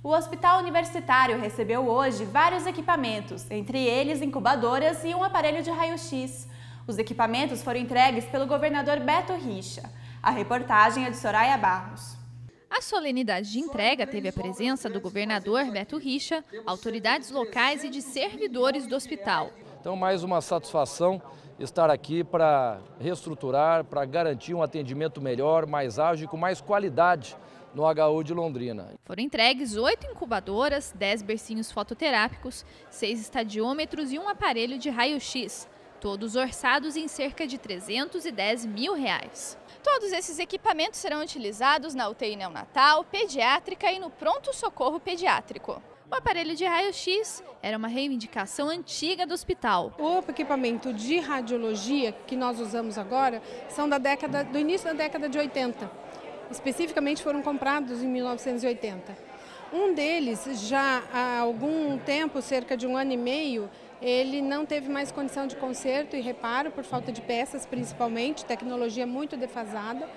O Hospital Universitário recebeu hoje vários equipamentos, entre eles incubadoras e um aparelho de raio-x. Os equipamentos foram entregues pelo governador Beto Richa. A reportagem é de Soraya Barros. A solenidade de entrega teve a presença do governador Beto Richa, autoridades locais e de servidores do hospital. Então, mais uma satisfação estar aqui para reestruturar, para garantir um atendimento melhor, mais ágil e com mais qualidade no HU de Londrina. Foram entregues oito incubadoras, dez bercinhos fototerápicos, seis estadiômetros e um aparelho de raio-x, todos orçados em cerca de 310 mil reais. Todos esses equipamentos serão utilizados na UTI neonatal, pediátrica e no pronto-socorro pediátrico. O aparelho de raio-x era uma reivindicação antiga do hospital. O equipamento de radiologia que nós usamos agora são da década, do início da década de 80. Especificamente foram comprados em 1980. Um deles, já há algum tempo, cerca de um ano e meio, ele não teve mais condição de conserto e reparo por falta de peças, principalmente, tecnologia muito defasada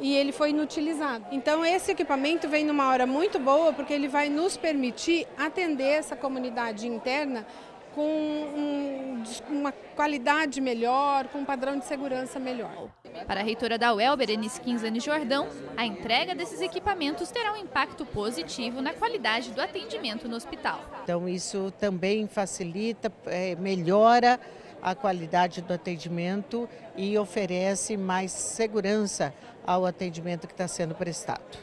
e ele foi inutilizado. Então esse equipamento vem numa hora muito boa porque ele vai nos permitir atender essa comunidade interna com um, uma qualidade melhor, com um padrão de segurança melhor. Para a reitora da UEL, Berenice Quinzani Jordão, a entrega desses equipamentos terá um impacto positivo na qualidade do atendimento no hospital. Então isso também facilita, é, melhora a qualidade do atendimento e oferece mais segurança ao atendimento que está sendo prestado.